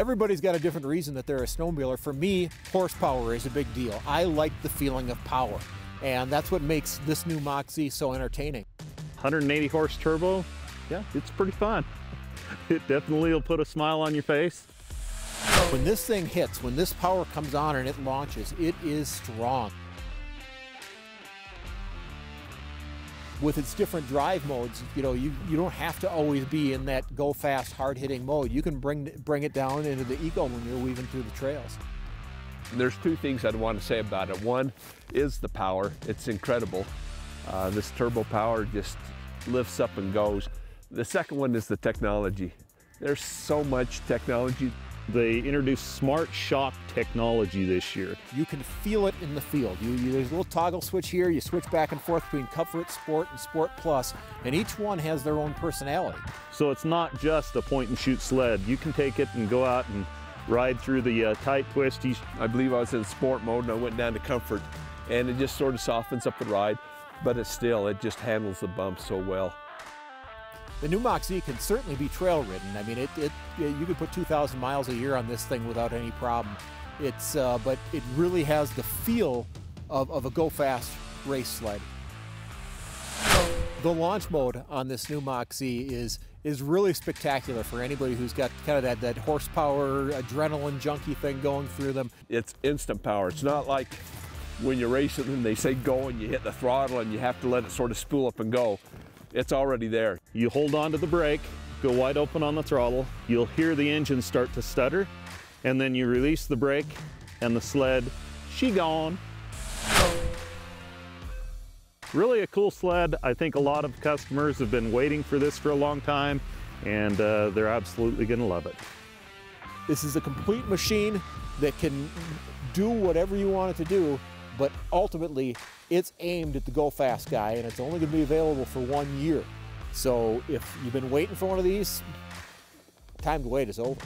Everybody's got a different reason that they're a snowmobiler. For me, horsepower is a big deal. I like the feeling of power, and that's what makes this new Mach Z so entertaining. 180 horse turbo, yeah, it's pretty fun. It definitely will put a smile on your face. When this thing hits, when this power comes on and it launches, it is strong. With its different drive modes, you know, you, you don't have to always be in that go fast, hard hitting mode. You can bring, bring it down into the eco when you're weaving through the trails. There's two things I'd want to say about it. One is the power. It's incredible. Uh, this turbo power just lifts up and goes. The second one is the technology. There's so much technology. They introduced Smart Shox technology this year. You can feel it in the field. You, you, there's a little toggle switch here. You switch back and forth between Comfort, Sport, and Sport Plus, and each one has their own personality. So it's not just a point and shoot sled. You can take it and go out and ride through the uh, tight twisties. I believe I was in sport mode and I went down to comfort and it just sort of softens up the ride, but it still, it just handles the bumps so well. The new Mach Z can certainly be trail ridden. I mean, it, it you could put 2,000 miles a year on this thing without any problem. It's, uh, but it really has the feel of, of a go fast race sled. The launch mode on this new Mach Z is is really spectacular for anybody who's got kind of that, that horsepower, adrenaline junkie thing going through them. It's instant power. It's not like when you're racing and they say go and you hit the throttle and you have to let it sort of spool up and go it's already there. You hold on to the brake, go wide open on the throttle, you'll hear the engine start to stutter, and then you release the brake and the sled, she gone. Really a cool sled. I think a lot of customers have been waiting for this for a long time, and uh, they're absolutely gonna love it. This is a complete machine that can do whatever you want it to do, but ultimately it's aimed at the Go Fast guy and it's only going to be available for one year. So if you've been waiting for one of these, time to wait is over.